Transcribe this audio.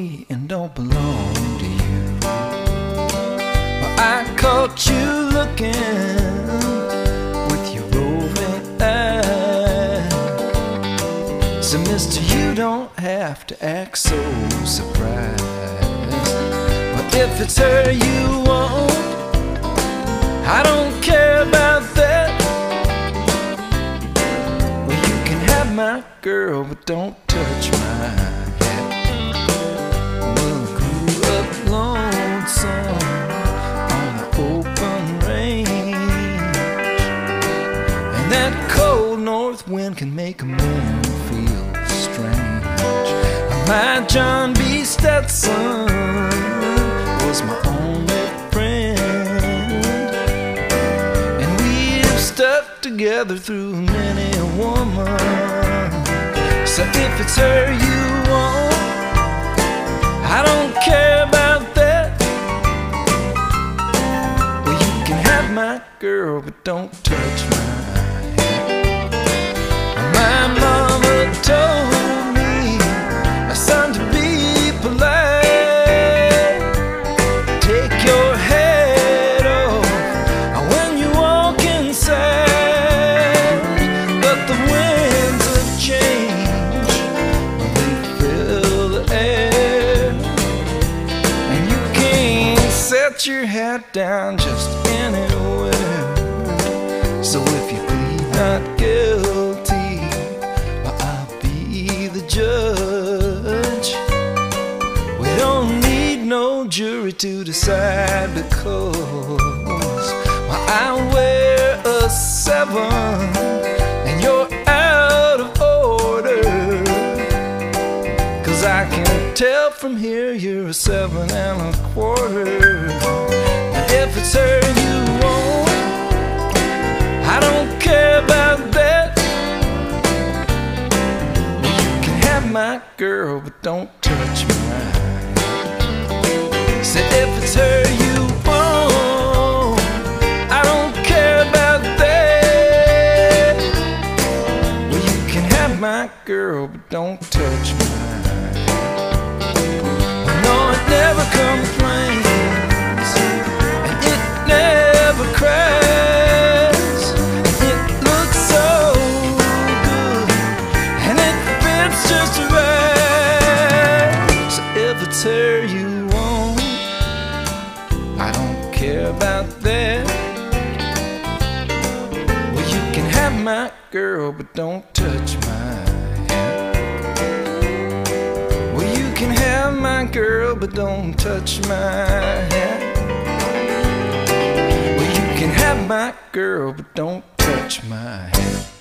and don't belong to you. Well, I caught you looking with your roving eye. So, mister, you don't have to act so surprised. But well, if it's her you want, I don't care about that. Well, you can have my girl, but don't touch mine. That cold north wind can make a man feel strange. My John B. Stetson was my only friend, and we've stuck together through many a woman. So if it's her you want, I don't care about that. Well, you can have my girl, but don't touch my set your hat down just anywhere. So if you plead not guilty, well, I'll be the judge. We don't need no jury to decide because well, I wear a seven and you're out of order. Cause I can tell from here you're a seven and a quarter. My girl, but don't touch mine. Say if it's her you want, I don't care about that. Well, you can have my girl, but don't touch mine. No, it never complains, just right. So if it's her you want, I don't care about that. Well, you can have my girl, but don't touch my hat. Well, you can have my girl, but don't touch my hat. Well, you can have my girl, but don't touch my hat.